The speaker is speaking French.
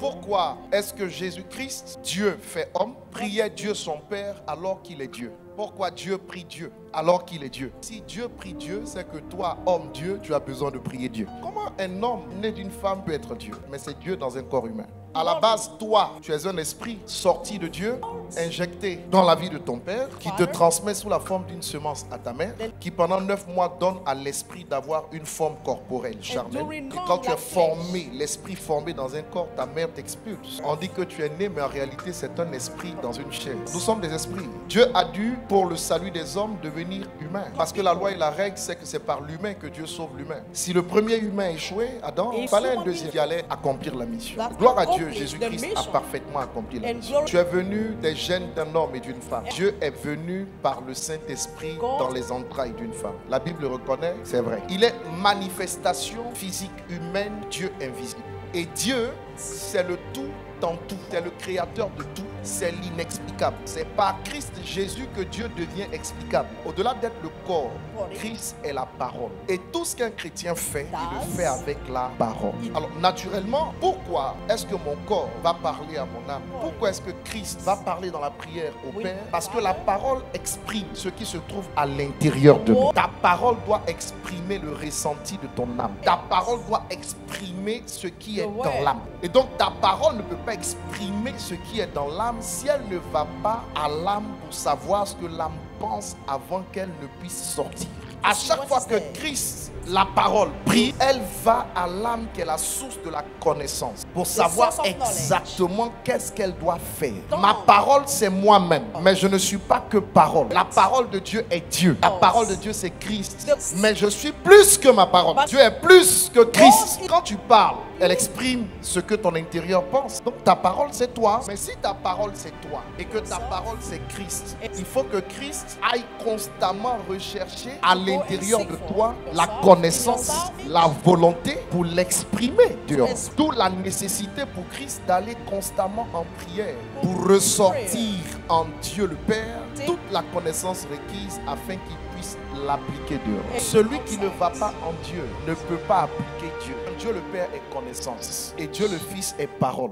Pourquoi est-ce que Jésus-Christ, Dieu fait homme, priait Dieu son Père alors qu'il est Dieu? Pourquoi Dieu prie Dieu alors qu'il est Dieu? Si Dieu prie Dieu, c'est que toi, homme Dieu, tu as besoin de prier Dieu. Comment un homme né d'une femme peut être Dieu? Mais c'est Dieu dans un corps humain. À la base, toi, tu es un esprit sorti de Dieu, injecté dans la vie de ton père, qui te transmet sous la forme d'une semence à ta mère, qui pendant neuf mois donne à l'esprit d'avoir une forme corporelle, charnelle. Et quand tu es formé, l'esprit formé dans un corps, ta mère t'expulse. On dit que tu es né, mais en réalité, c'est un esprit dans une chair. Nous sommes des esprits. Dieu a dû, pour le salut des hommes, devenir humain. Parce que la loi et la règle, c'est que c'est par l'humain que Dieu sauve l'humain. Si le premier humain échouait, Adam, il fallait un deuxième qui allait accomplir la mission. Gloire à Dieu. Jésus-Christ a parfaitement accompli la mission. Tu es venu des gènes d'un homme et d'une femme. Dieu est venu par le Saint-Esprit dans les entrailles d'une femme. La Bible le reconnaît, c'est vrai. Il est manifestation physique humaine, Dieu invisible. Et Dieu, c'est le tout en tout. C'est le créateur de tout. C'est l'inexplicable. C'est par Christ Jésus que Dieu devient explicable. Au-delà d'être le corps, Christ est la parole. Et tout ce qu'un chrétien fait, il le fait avec la parole. Alors, naturellement, pourquoi est-ce que mon corps va parler à mon âme? Pourquoi est-ce que Christ va parler dans la prière au Père? Parce que la parole exprime ce qui se trouve à l'intérieur de nous. Ta parole doit exprimer le ressenti de ton âme. Ta parole doit exprimer ce qui est dans l'âme. Et donc, ta parole ne peut pas exprimer ce qui est dans l'âme si elle ne va pas à l'âme pour savoir ce que l'âme pense avant qu'elle ne puisse sortir. À chaque fois que Christ, la parole, prie, elle va à l'âme qui est la source de la connaissance pour savoir exactement qu'est-ce qu'elle doit faire. Ma parole, c'est moi-même, mais je ne suis pas que parole. La parole de Dieu est Dieu. La parole de Dieu, c'est Christ. Mais je suis plus que ma parole. Dieu est plus que Christ. Quand tu parles, elle exprime ce que ton intérieur pense. Donc ta parole, c'est toi. Mais si ta parole, c'est toi et que ta parole, c'est Christ, il faut que Christ aille constamment rechercher à l'intérieur de toi la connaissance, la volonté pour l'exprimer D'où la nécessité pour Christ d'aller constamment en prière pour ressortir en Dieu le Père toute la connaissance requise afin qu'il puisse l'appliquer dehors. Celui qui ne va pas en Dieu ne peut pas appliquer Dieu. Dieu le Père est connaissance et Dieu le Fils est parole.